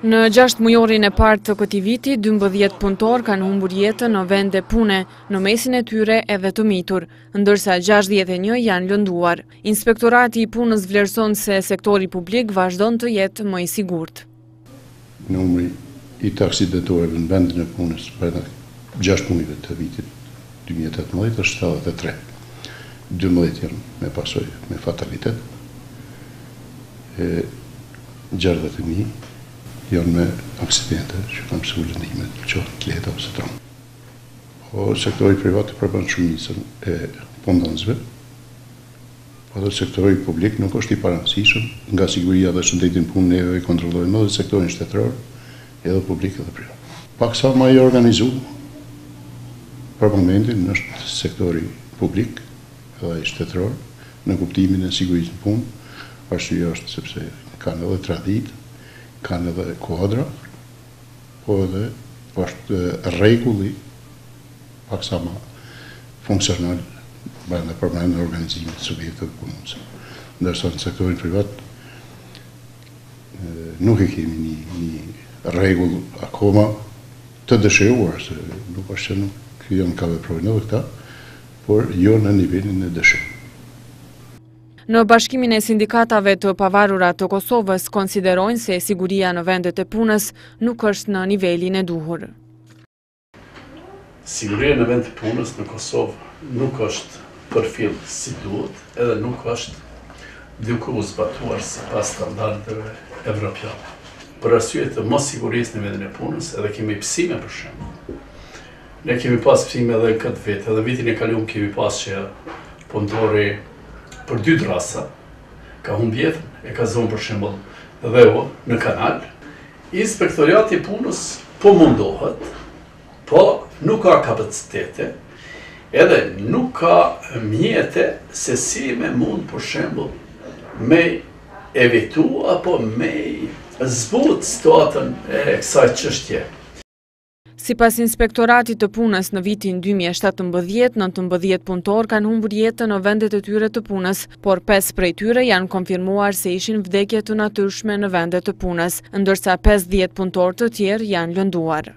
Në 6 mujorin e parë të këtij viti, 12 punëtorë kanë humbur jetën në vende pune, në mesin e tyre edhe të mitur, ndërsa 61 janë lënduar. Inspektorati i punës vlerëson se sektori publik vazhdon të jetë më i sigurt. Numri i të aksidentuarve në vendin e punës brenda gjashtë muajve të vitit dy mijë e tetëmbëdhjetë është shtatëdhjetë e tre. Dymbëdhjetë janë me pasojë me fatalitet e gjashtëdhjetë e një janë me aksidente që kanë pësu lëndime, qoftë të lehta ose të rënda. Por sektori privat e përbën shumicën e punëdhënësve. Edhe sektori publik nuk është i parëndësishëm, nga siguria dhe shëndeti në punë neve e kontrollojmë edhe sektorin shtetëror, edhe publik edhe privat. Pak sa ma i organizu për momentin është sektori publik edhe ai shtetëror në kuptimin e sigurisë në punë, arsyeja është sepse kanë edhe traditë, kanë edhe kuadra, po edhe është rregulli pak sa ma funksional brenda përmend organizimit të subjekteve punës. Ndërsa në sektorin privat nuk e kemi një, një rregull akoma të dëshiruar se nuk është që nuk janë ka veprojnë edhe këta, por jo në nivelin e dëshiruar. Në Bashkimin e Sindikatave të Pavarura të Kosovës konsiderojnë se siguria në vendet e punës nuk është në nivelin e duhur. Siguria në vend të punës në Kosovë nuk është përfill si duhet edhe nuk është duke u zbatuar sipas standardeve evropiane. Për arsye të mossigurisë në vendin e punës edhe kemi pësime për shembull. Ne kemi pas pësime edhe këtë vit, edhe vitin e kalum kemi pas që punëtori për dy drasa, ka humbë jetën, e ka zonë për shembull dheu në kanal. Inspektoriati i punës po mundohet, po nuk ka kapacitete, edhe nuk ka mjete se si me mund për shembull me e evitu apo me e zbut situatën e kësaj çështje. Sipas Inspektoratit të Punës në vitin dy mijë e shtatëmbëdhjetë, nëntëmbëdhjetë punëtorë kanë humbur jetën në vendet e tyre të punës, por pesë prej tyre janë konfirmuar se ishin vdekje të natyrshme në vende të punës, ndërsa pesëdhjetë punëtorë të tjerë janë lënduar.